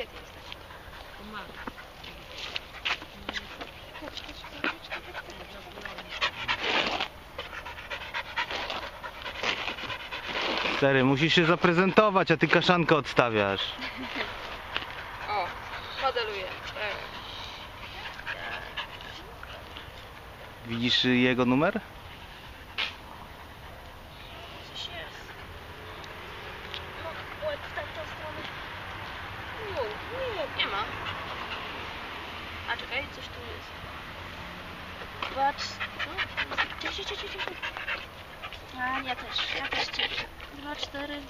Gdzie ty jesteś? Chodź, chodź, chodź, chodź, chodź, chodź. Stary, musisz się zaprezentować, a ty kaszankę odstawiasz. O, modeluję. Tak. Widzisz jego numer? Gdzieś jest. Nie, ma. A czekaj, coś tu jest. No, cześć, cześć, cześć, cześć. A, ja też, ja też cię. Dwa, cztery.